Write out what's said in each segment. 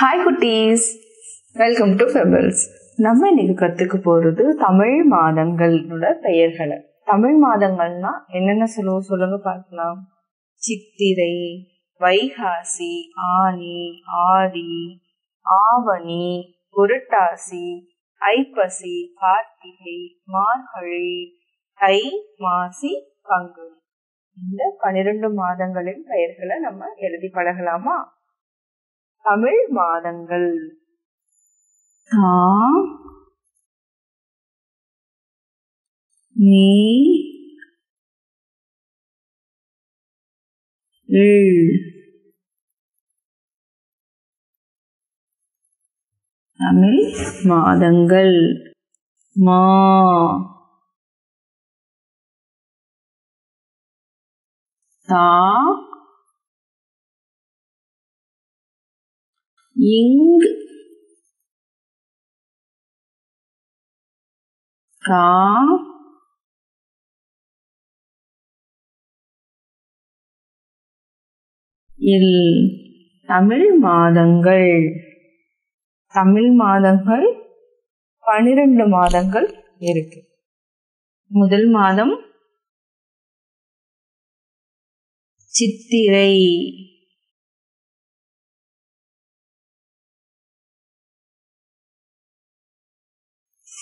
Hi குட்டீஸ். Welcome to ஃபெபிள்ஸ் நம்ம இன்னைக்கு கற்றுக்க போகிறது தமிழ் மாதங்களோட பெயர்களை. தமிழ் மாதங்கள்னா என்னென்ன சொல்லுவோம்? சொல்லுங்க பார்க்கலாம். சித்திரை வைகாசி ஆனி ஆடி ஆவணி புரட்டாசி ஐப்பசி கார்த்திகை மார்கழி தை மாசி பங்குனி. இந்த பனிரெண்டு மாதங்களின் பெயர்களை நம்ம எழுதி பழகலாமா? தமிழ் மாதங்கள். தா நீ தமிழ் மாதங்கள். மா. தா இங் கா. இல். தமிழ் மாதங்கள். தமிழ் மாதங்கள் பனிரெண்டு மாதங்கள் இருக்கு. முதல் மாதம் சித்திரை.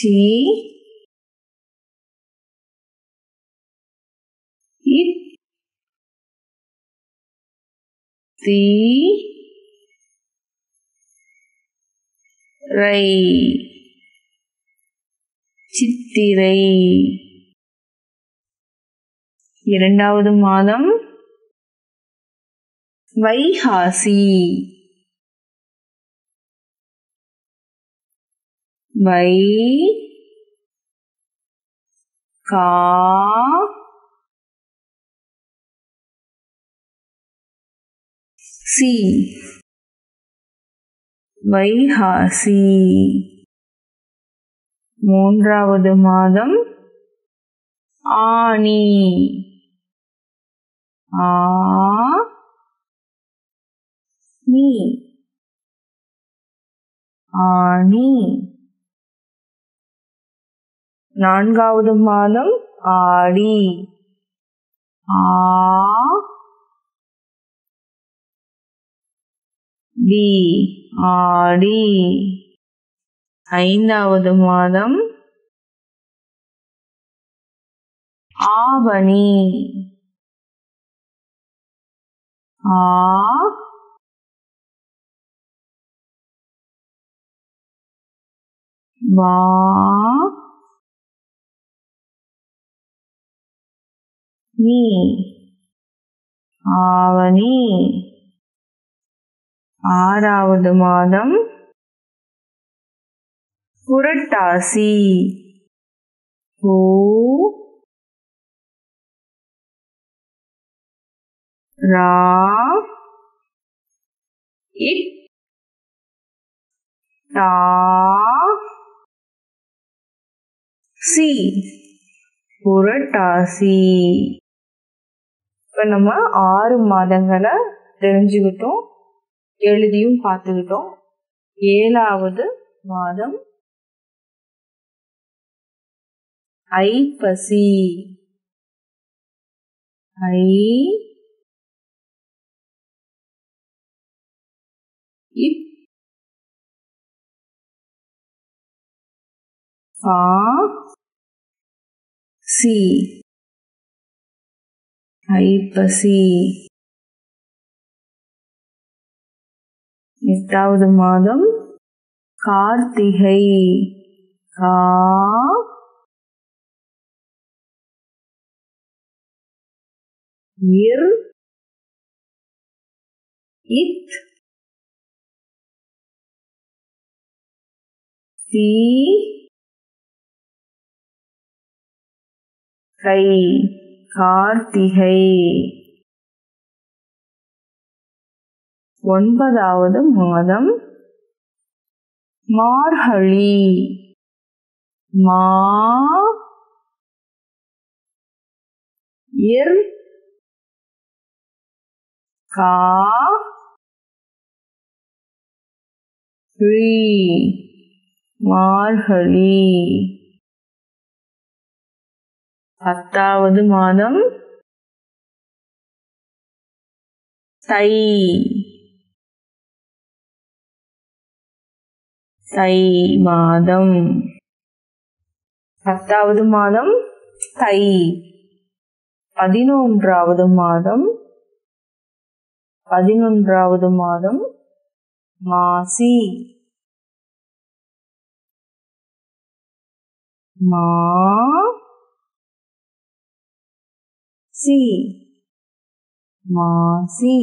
சி தி ரை சித்திரை இரண்டாவது மாதம் வைகாசி வை கா சி வைகாசி மூன்றாவது மாதம் ஆனி ஆ நீ ஆனி நான்காவது மாதம் ஆடி. ஆ. டி. ஆடி. ஐந்தாவது மாதம் ஆவணி. ஆ. வா. நீ ஆவணி ஆறாவது மாதம் புரட்டாசி. பூ ரா இட் தா சி. புரட்டாசி. இப்போ நம்ம ஆறு மாதங்களை தெரிஞ்சுக்கிட்டோம் எழுதியும் பார்த்துக்கிட்டோம். ஏழாவது மாதம் ஐப்பசி. ஐ இப் பா சி. ஐப்பசி எட்டாவது மாதம் கார்த்திகை கா இர் இத் தி கை கார்த்திகை. ஒன்பதாவது மாதம். மார்கழி. மா. இர் கா. மார்கழி. பத்தாவது மாதம் தை தை மாதம். பத்தாவது மாதம் தை பதினொன்றாவது மாதம் பதினொன்றாவது மாதம் மாசி. மா சி மாசி.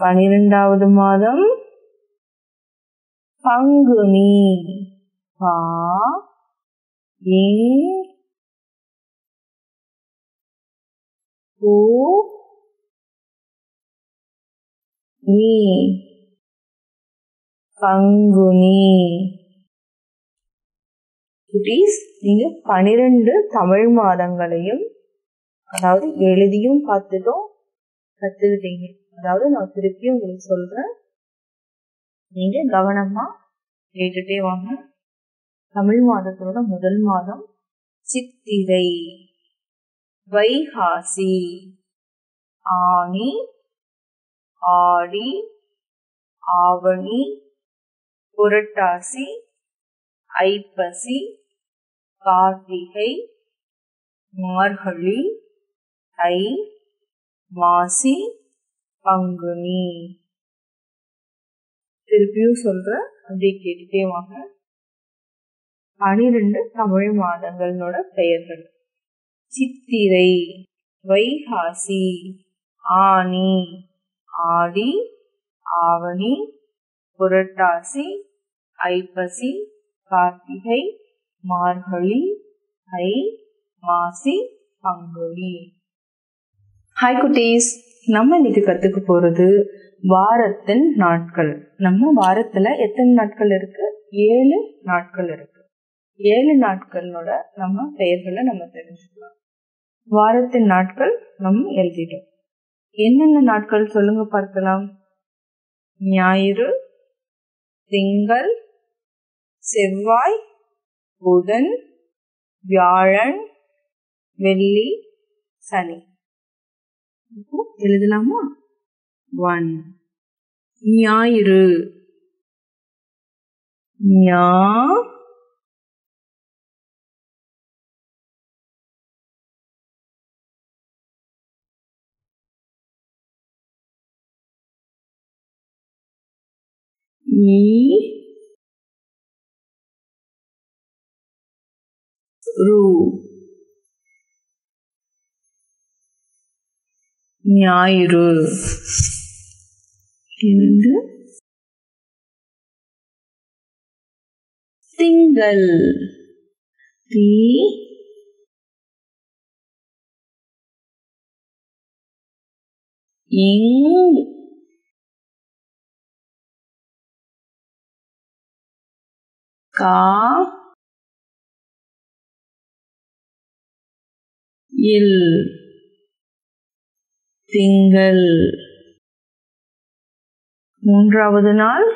பனிரெண்டாவது மாதம் பங்குனி. பா நீ. பங்குனி. குட்டீஸ் நீங்க பனிரெண்டு தமிழ் மாதங்களையும் அதாவது எழுதியும் பார்த்துட்டோம் கத்துக்கிட்டீங்க. அதாவது நான் திருப்பியும் உங்களுக்கு சொல்றேன். நீங்க கவனமா கேட்டுட்டே வாங்க. தமிழ் மாதத்தோட முதல் மாதம் சித்திரை வைகாசி. ஆனி ஆடி ஆவணி புரட்டாசி ஐப்பசி கார்த்திகை மார்கழி ஐ மாசி பங்குனி. திருப்பியும் சொல்றேன் அப்படியே கேட்டுட்டே வாங்க. பனிரெண்டு தமிழ் மாதங்களோட பெயர்கள். சித்திரை வைகாசி ஆனி ஆடி ஆவணி புரட்டாசி ஐப்பசி கார்த்திகை மார்கழி ஐ மாசி பங்குனி. ஹாய் குட்டீஸ். நம்ம இன்னைக்கு கத்துக்க போறது வாரத்தின் நாட்கள். நம்ம வாரத்துல எத்தனை நாட்கள் இருக்கு? ஏழு நாட்கள் இருக்கு. ஏழு நாட்களோட நம்ம பெயர்களை நம்ம தெரிஞ்சுக்கலாம். வாரத்தின் நாட்கள் நம்ம எழுதிட்டோம். என்னென்ன நாட்கள் சொல்லுங்க பார்க்கலாம். ஞாயிறு திங்கள் செவ்வாய் புதன் வியாழன் வெள்ளி சனி. எழுதலாமா? ஒன் ஞாயிறு. ஞா. நீ. ரூ. ஞாயிறு. இரண்டு திங்கள். தீ இங் கா இல். திங்கள் மூன்றாவது நாள்.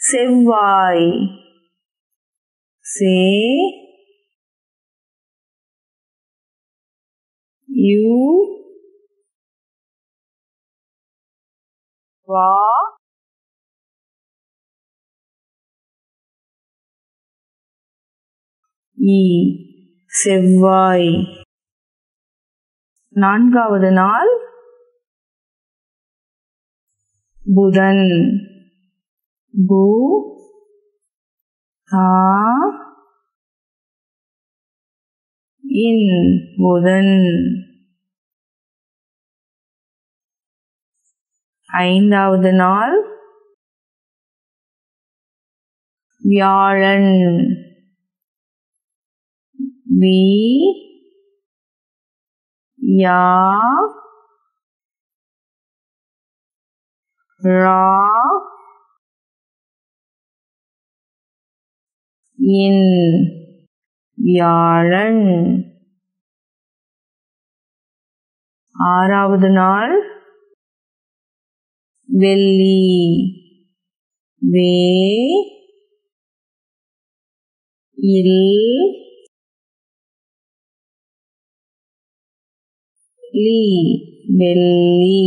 செவ்வாய். சே யூ வா இ செவ்வாய். நான்காவது நாள் புதன். பு ஆ இன் புதன். ஐந்தாவது நாள் வியாழன். வி யா ரா இன் யாழன். ஆறாவது நாள் வெள்ளி வே இல் லி வெள்ளி.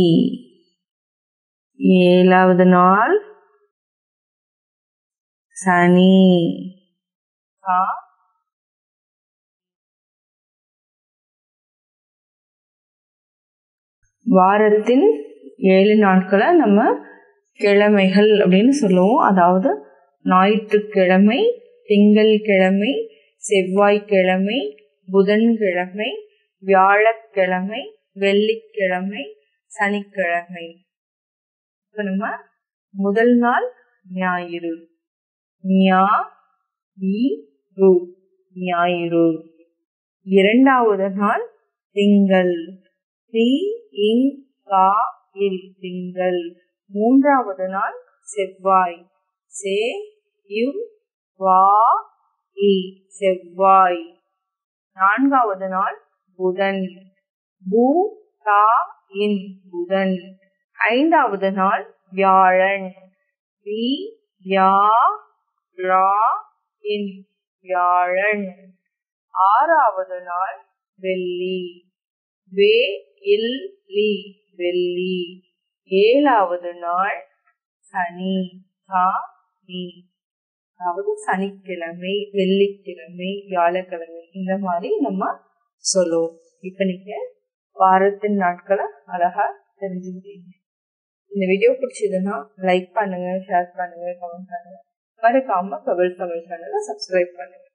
ஏழாவது நாள் சனி. கா வாரத்தின் ஏழு நாட்களை நம்ம கிழமைகள் அப்படின்னு சொல்லுவோம். அதாவது ஞாயிற்றுக்கிழமை திங்கள்கிழமை செவ்வாய்க்கிழமை புதன்கிழமை வியாழக்கிழமை வெள்ளிக்கிழமை சனிக்கிழமை. இப்ப நம்ம முதல் நாள் ஞாயிறு. ஞா ரு. ஞாயிறு. இரண்டாவது நாள் திங்கள். தி இங் கா இல் திங்கள். மூன்றாவது நாள் செவ்வாய். சே யு வா இ செவ்வாய். நான்காவது நாள் புதன். பூ தா இன் புதன். ஐந்தாவது நாள் வியாழன். வி யா ரா இன் வியாழன். ஆறாவது நாள் வெள்ளி. வே இல் லி வெள்ளி. ஏழாவது நாள் சனி சா நீ அதாவது சனிக்கிழமை வெள்ளிக்கிழமை வியாழக்கிழமை இந்த மாதிரி நம்ம சொல்லுவோம் இப்ப நீங்க வாரத்தின் நாட்களை அழகா தெரிஞ்சுக்கிட்டீங்க. இந்த வீடியோ பிடிச்சதுன்னா லைக் பண்ணுங்க ஷேர் பண்ணுங்க கமெண்ட் பண்ணுங்க. மறக்காம கபில் தமிழ் சேனலை சப்ஸ்கிரைப் பண்ணுங்க.